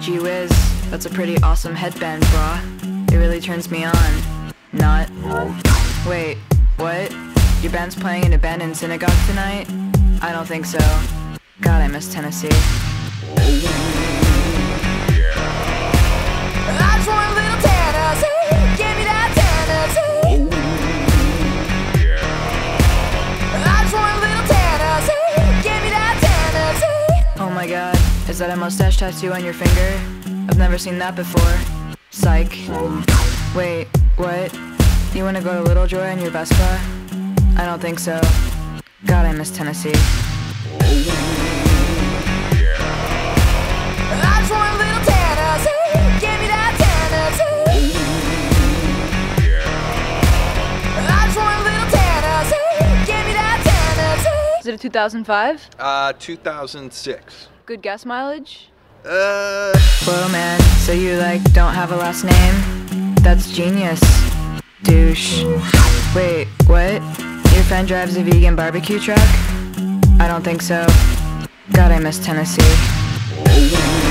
Gee whiz, that's a pretty awesome headband, brah. It really turns me on. Not. Wait, what? Your band's playing in a band in synagogue tonight? I don't think so. God, I miss Tennessee. That a mustache tattoo on your finger? I've never seen that before. Psych. Wait, what? You wanna go to Little Joy on your Vespa? I don't think so. God, I miss Tennessee. I just want a little Tennessee. Give me that Tennessee. I just want a little Tennessee. Give me that Tennessee. Is it a 2005? Uh, 2006. Good gas mileage? Uh, Whoa man, so you like don't have a last name? That's genius. Douche. Wait, what? Your friend drives a vegan barbecue truck? I don't think so. God, I miss Tennessee.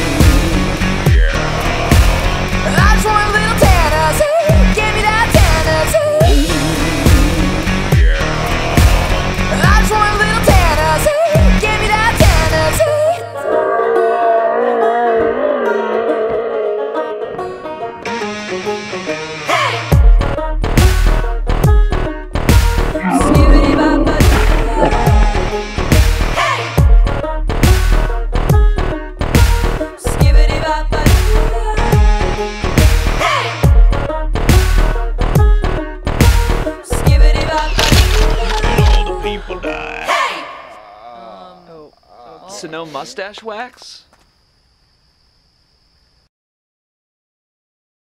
So no mustache wax?